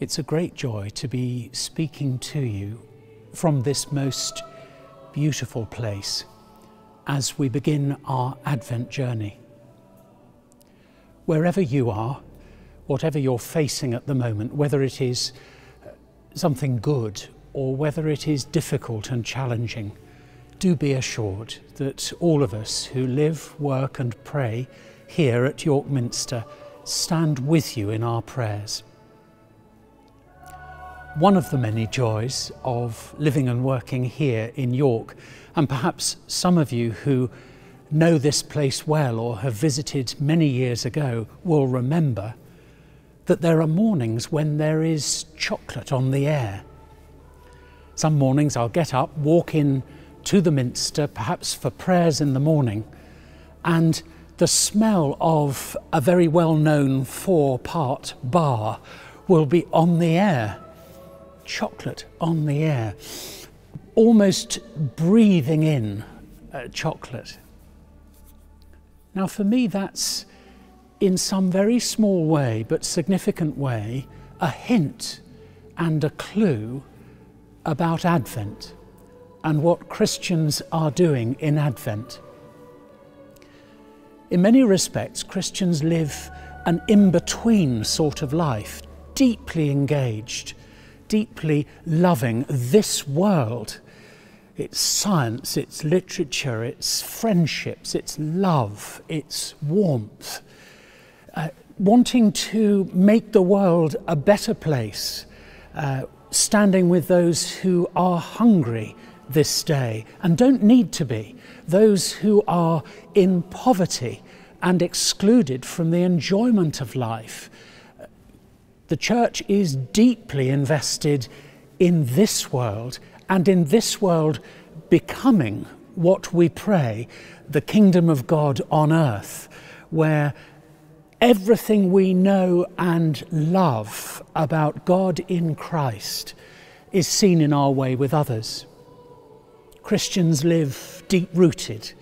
It's a great joy to be speaking to you from this most beautiful place as we begin our Advent journey. Wherever you are, whatever you're facing at the moment, whether it is something good or whether it is difficult and challenging, do be assured that all of us who live, work, and pray here at York Minster stand with you in our prayers. One of the many joys of living and working here in York, and perhaps some of you who know this place well or have visited many years ago will remember that there are mornings when there is chocolate on the air. Some mornings I'll get up, walk in to the Minster, perhaps for prayers in the morning, and the smell of a very well known four part bar will be on the air. Chocolate on the air. Almost breathing in uh, chocolate. Now, for me, that's in some very small way but significant way a hint and a clue about Advent and what Christians are doing in Advent. In many respects, Christians live an in between sort of life, deeply engaged, deeply loving this world. It's science, it's literature, it's friendships, it's love, it's warmth. Uh, wanting to make the world a better place, uh, standing with those who are hungry this day and don't need to be, those who are in poverty and excluded from the enjoyment of life. The church is deeply invested in this world and in this world becoming what we pray the kingdom of God on earth, where everything we know and love about God in Christ is seen in our way with others. Christians live deep rooted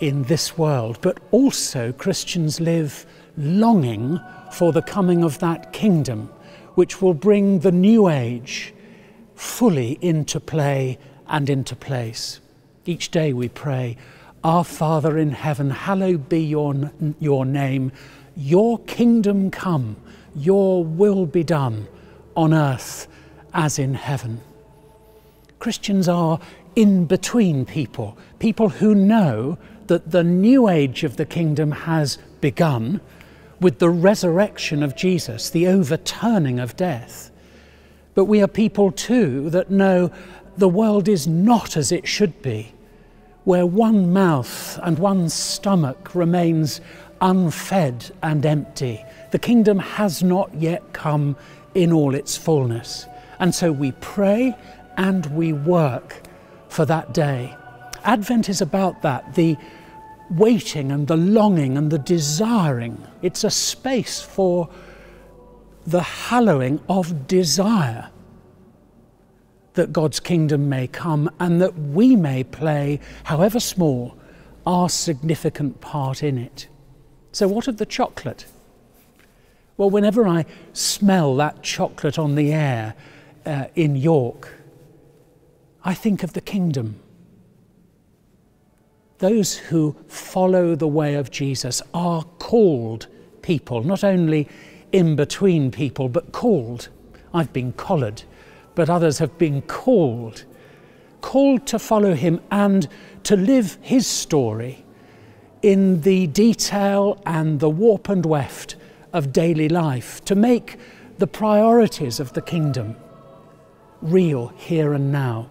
in this world, but also Christians live longing for the coming of that kingdom which will bring the new age fully into play and into place. Each day we pray, Our Father in heaven, hallowed be your, your name, your kingdom come, your will be done on earth as in heaven. Christians are in between people, people who know that the new age of the kingdom has begun with the resurrection of Jesus, the overturning of death. But we are people too that know the world is not as it should be, where one mouth and one stomach remains unfed and empty. The kingdom has not yet come in all its fullness. And so we pray and we work for that day. Advent is about that the waiting and the longing and the desiring. It's a space for the hallowing of desire that God's kingdom may come and that we may play, however small, our significant part in it. So, what of the chocolate? Well, whenever I smell that chocolate on the air uh, in York, I think of the kingdom. Those who follow the way of Jesus are called people, not only in between people, but called. I've been collared, but others have been called. Called to follow him and to live his story in the detail and the warp and weft of daily life, to make the priorities of the kingdom real here and now.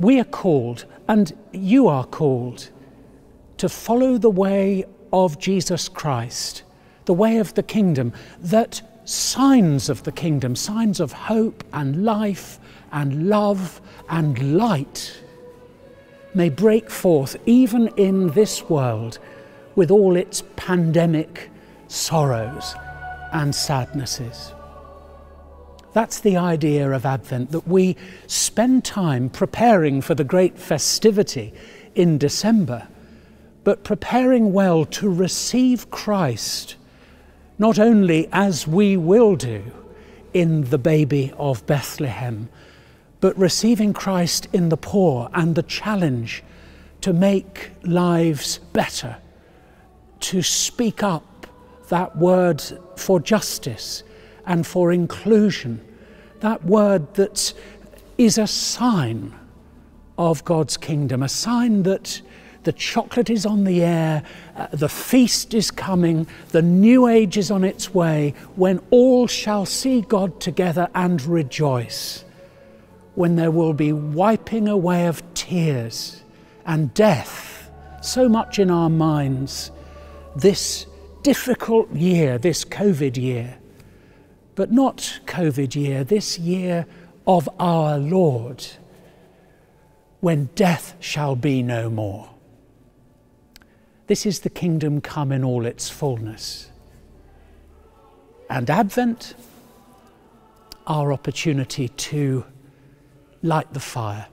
We are called, and you are called, to follow the way of Jesus Christ, the way of the kingdom, that signs of the kingdom, signs of hope and life and love and light, may break forth even in this world with all its pandemic sorrows and sadnesses. That's the idea of Advent, that we spend time preparing for the great festivity in December, but preparing well to receive Christ, not only as we will do in the baby of Bethlehem, but receiving Christ in the poor and the challenge to make lives better, to speak up that word for justice and for inclusion, that word that is a sign of God's kingdom, a sign that the chocolate is on the air, uh, the feast is coming, the new age is on its way, when all shall see God together and rejoice, when there will be wiping away of tears and death, so much in our minds, this difficult year, this COVID year, but not COVID year, this year of our Lord, when death shall be no more. This is the kingdom come in all its fullness. And Advent, our opportunity to light the fire,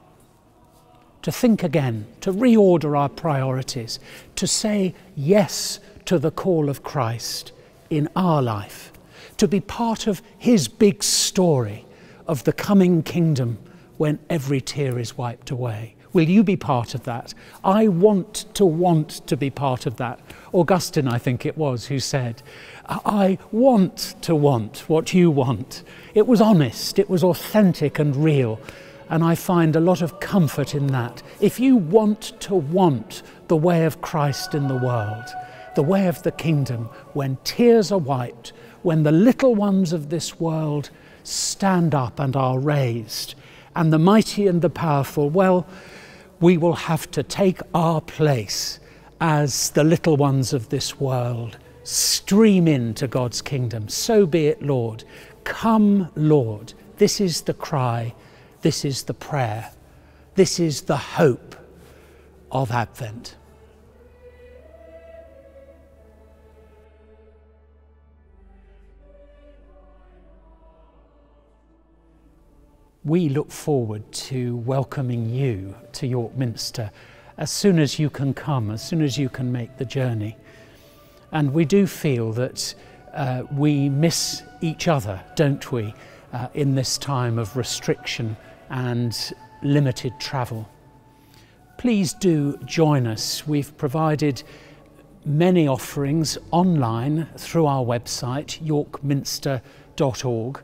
to think again, to reorder our priorities, to say yes to the call of Christ in our life, to be part of His big story of the coming kingdom when every tear is wiped away. Will you be part of that? I want to want to be part of that. Augustine, I think it was, who said, I want to want what you want. It was honest, it was authentic and real. And I find a lot of comfort in that. If you want to want the way of Christ in the world, the way of the kingdom, when tears are wiped, when the little ones of this world stand up and are raised, and the mighty and the powerful, well, we will have to take our place as the little ones of this world stream into God's kingdom. So be it, Lord. Come, Lord. This is the cry, this is the prayer, this is the hope of Advent. We look forward to welcoming you to York Minster as soon as you can come, as soon as you can make the journey. And we do feel that uh, we miss each other, don't we, uh, in this time of restriction and limited travel. Please do join us. We've provided many offerings online through our website, yorkminster.org.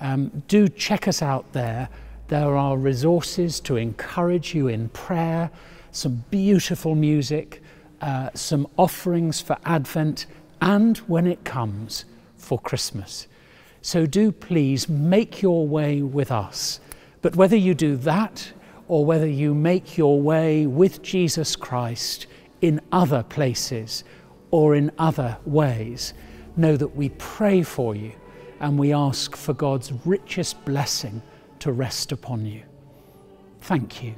Um, do check us out there. There are resources to encourage you in prayer, some beautiful music, uh, some offerings for Advent, and when it comes, for Christmas. So do please make your way with us. But whether you do that or whether you make your way with Jesus Christ in other places or in other ways, know that we pray for you and we ask for God's richest blessing to rest upon you. Thank you.